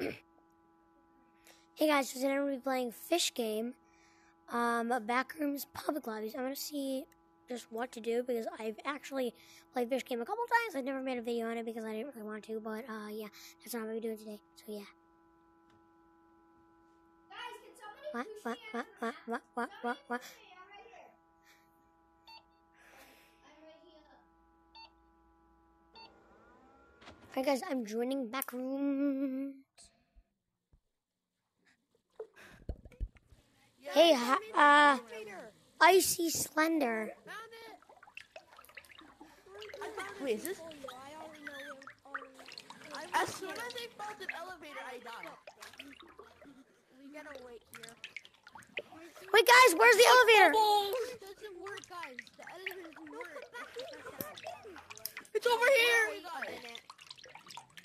hey guys, so today I'm gonna be playing Fish Game, um, Backrooms Public Lobbies. I'm gonna see just what to do because I've actually played Fish Game a couple times. I've never made a video on it because I didn't really want to, but uh, yeah, that's what I'm gonna be doing today. So yeah. What? What? What? What? What? What? What? What? Alright guys, I'm joining Backrooms. Hey, ha- uh, Icy Slender. Wait, is this? As soon as they found an elevator, I died. We gotta wait here. Wait guys, where's the elevator? It doesn't work, guys. The elevator doesn't work. It's over here.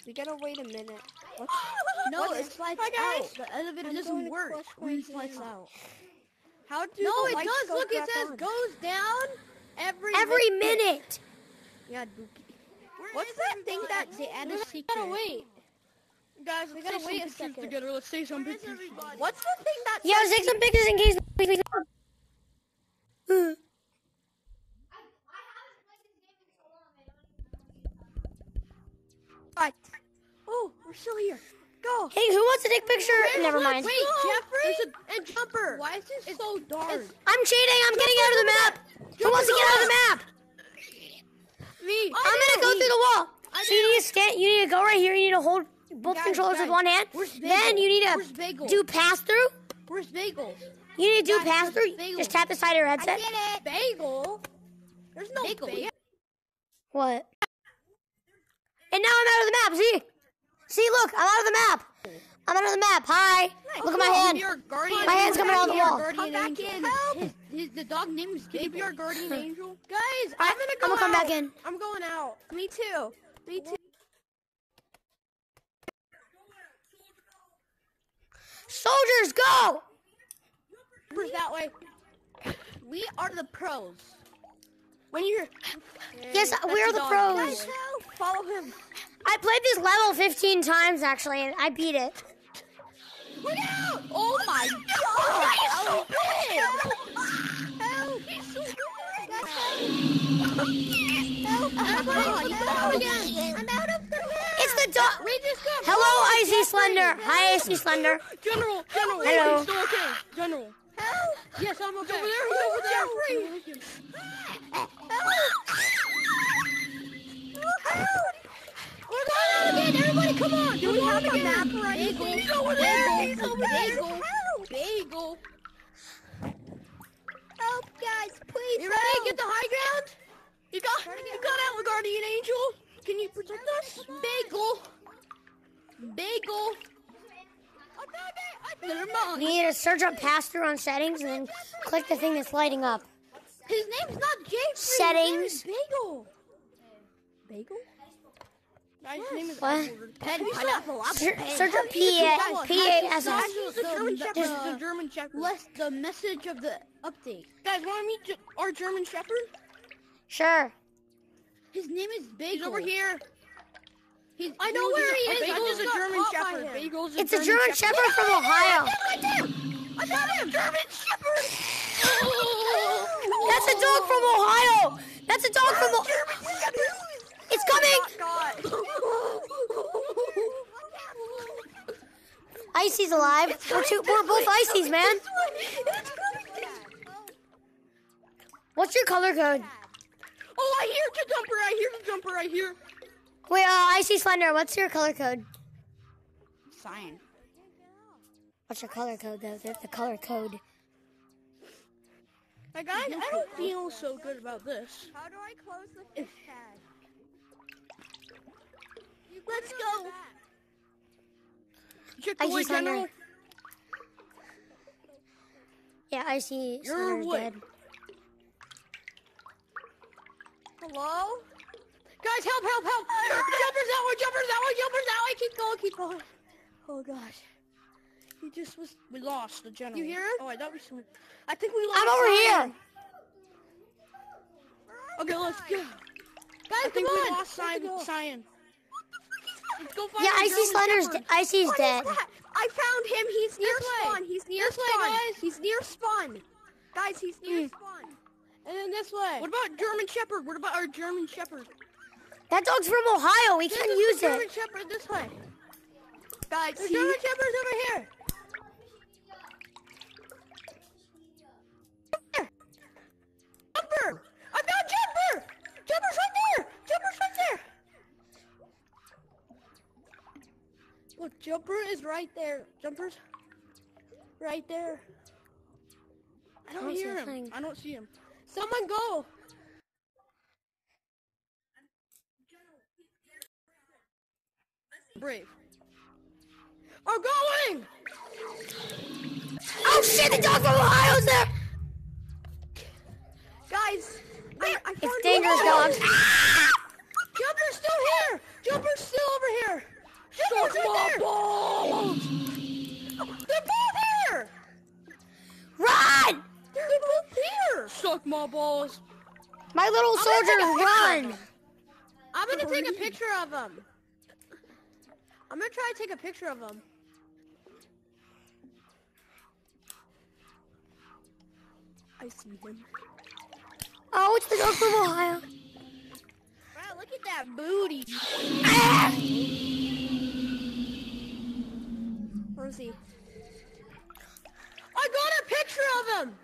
A minute. We gotta wait a minute. No, What it is- slides out. The elevator I'm doesn't work crush when it my slides hand. out. How do No, the it does. go Look, it says on? goes down every Every minute. Yeah, Dookie. What's that thing that They add a We secret. gotta wait. Guys, We let's gotta wait a second. together. Let's take some pictures. What's the thing that Yeah, let's take some pictures in case. We're still here. Go. Hey, who wants to take a picture? Never mind. Wait, Jeffrey and Jumper. Why is this so dark? I'm cheating. I'm getting out of the map. Who wants to get out of the map? Me. I'm gonna go through the wall. So you need to stand. You need to go right here. You need to hold both Guys, controllers with one hand. where's Then you need to do pass through. Where's Bagel? You need to do Guys, pass through. Bagel? Just tap the side of your headset. it. Bagel? There's no Bagel, bagel. What? And now I'm out of the map. See? See, look, I'm out of the map. I'm out of the map. Hi. Look at my hand. Your guardian My hand's coming out of the wall. Come back angel. in. His, his, the dog name is Can you be our guardian angel? Guys, I- I'm gonna go I'm gonna come out. back in. I'm going out. Me too. Me too. Soldiers, go! That way? We are the pros. When you're Yes, we're the dog. pros. Guys, help. Follow him. I played this level 15 times actually, and I beat it. Oh my god! It's the dog. Hello, Icy Slender. Hi, Icy Slender. General, General, Hello. still okay? General. Help. Yes, I'm okay. Over there, he's over there. Help! Help. Help. We're going out again. Everybody, come on. Do we have a map or Bagel. anything? He's over there. Bagel. He's over Bagel. Help, guys, please. You ready? help. Get the high ground. You got, you got out, guardian angel. Can you protect us? Bagel. Bagel. Never You mind. need to search up pass through on settings and then click the thing that's lighting up. His name's not Jeffrey. Settings. His name is Bagel. Bagel? Guys, his name is What? Edward. Pen pineapple. Search up P A P A S S. He's a German Shepherd. He's a German Shepherd. Less the message of the update. Guys, want to meet our German Shepherd? Sure. His name is Bagel. He's over here. He's, I know where he is. I Bagel's a German caught by Shepherd. him. Bagel's a It's a German Shepherd from Ohio. I got him. German Shepherd. That's a dog from Ohio. That's a dog from Ohio. It's coming. Icy's alive. We're two. We're both Icy's, man. What's your color code? Oh, I hear the jumper. I hear the jumper. I hear. Wait, uh, Icy Slender. What's your color code? Cyan. What's your color code, though? The, the color code. Like, I, I don't feel so good about this. How do I close the fish tag? Let's go. Check the Icy way, Slender. General. Yeah, Icy You're Slender's what? dead. Hello? Guys, help, help, help. Ah! Jumpers that way, jumpers that way, jumpers that way. Keep going, keep going. Oh, gosh. He just was, we lost the general. You hear him? Oh, I thought we swim. I think we lost. I'm over here. Okay, let's go. Guys, I think come we on. lost. Cyan. Let's go find Yeah, I see German Slender's. De- I see he's dead. I found him. He's near This way. spawn. He's near This way, spawn. guys. He's near spawn. Guys, he's near Hmm. spawn. And then this way. What about German Shepherd? What about our German Shepherd? That dog's from Ohio. We This can't use the German it. Shepherd this way. Guys, The German Shepherd's over here. Look, Jumper is right there. Jumper's right there. I don't don't hear him. thing. I don't see him. Someone go! Brave. Are going! Oh shit! The dog from Ohio's there. guys, I, I It's dangerous, one. dogs. Ah! Jumper's still here! Jumper's still over here! There! balls! They're both here! Run! They're both here! Suck my balls. My little I'm gonna take a soldiers, run! I'm gonna take a picture of them. I'm gonna try to take a picture of them. I see him. Oh, it's the dog from Ohio. Wow, look at that booty. Where is he? I got a picture of him.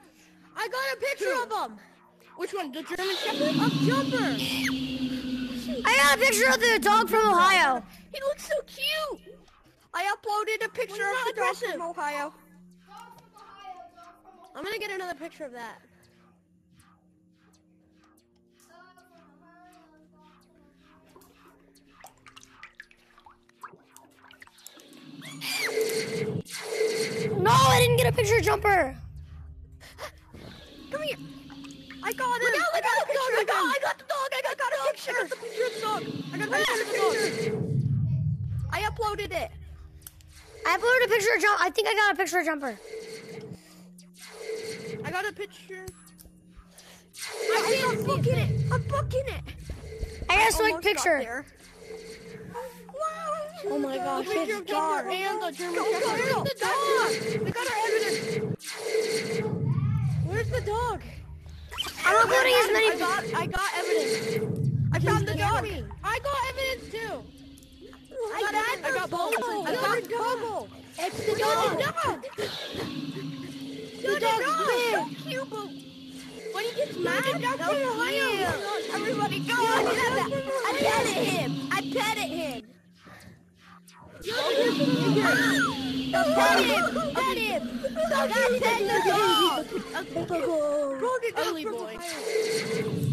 I got a picture of him. Which one? The German Shepherd? Of Jumper. I got a picture of the dog from Ohio. He looks so cute. I uploaded a picture of the dog from Ohio. I'm gonna get another picture of that. Get a picture of Jumper. Come here. I got. Look I got a look picture out, of look out, him. I got the dog, I got, the picture. I got the picture of the dog. I got the picture of the dog. I uploaded it. I uploaded a picture of Jumper. I think I got a picture of Jumper. I got a picture. I am booking it. I'm booking it. I got a got picture. Oh my The gosh, it's dark. and the German Shepherd. the dog? We got our evidence. Where's the dog? I'm uploading as I many. got, I got evidence. I the dog. camping. I got evidence too. I got got. I got both. I got the dog. It's the dog. dog. The dog's big. Cute, but When he gets mad, that's that's so cute. Everybody go. I petted him. I petted him. Pet him. Pet him. God, pet the dog. Ugly boy.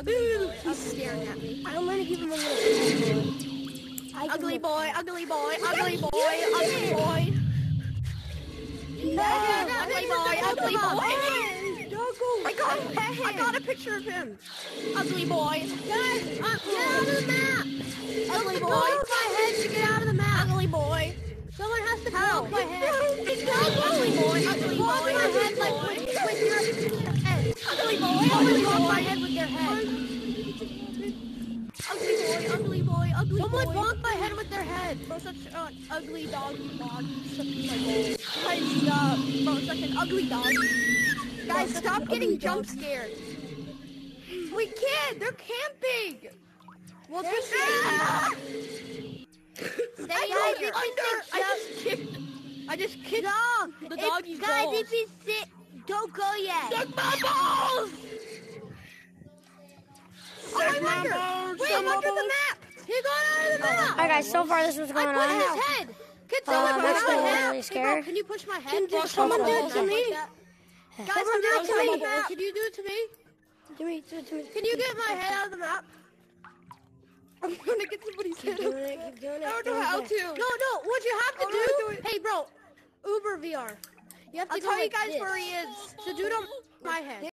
Ugly boy. Ugly boy. Ugly boy. He's staring at me. I'm gonna give him a little. Ugly boy. Ugly boy. Ugly boy. Ugly boy. Ugly boy. Ugly boy. I got. I got a picture of him. Ugly boy. Guys, uh, get out of the map. Ugly boy. My head to get out of the map. Ugly boy. Someone has to help my head. Ugly boy. Ugly boy. Hold my head like Ugly boy. with your head. Ugly boy. Ugly boy. my head with their head. Ugly boy. Ugly boy. Ugly Someone boy. bonk my head with their head. Bro, such an ugly dog. You dog. Such. Guys, stop. Bro, such an ugly dog. Guys, stop getting jump scared. We can't. They're camping. Well, just Stay I guys, under. I just kicked. I just kicked dog. the If- doggy's guys, balls. if it's sit, don't go yet. Suck my balls! Oh, I'm under. balls, Wait, I'm under the map. He got out of the map. Alright, guys. So far, this was I going put on. his head. Can Uh, someone I'm push actually my really head? really Hey, bro, can you push my head? Can Bro, someone do it to me? like that. Guys, Someone I'm do it to me. Can you do it to me? Do me, do it to me. Can you get my head out of the map? I'm gonna get somebody's head. Keep doing it, keep doing it. I don't know how to. No, no. What you have to Oh, do? do it. Hey, bro. Uber VR. You have to I'll go tell you guys this. where he is. So do it on my head.